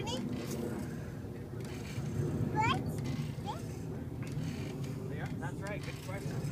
any? Yeah, that's right. Good question.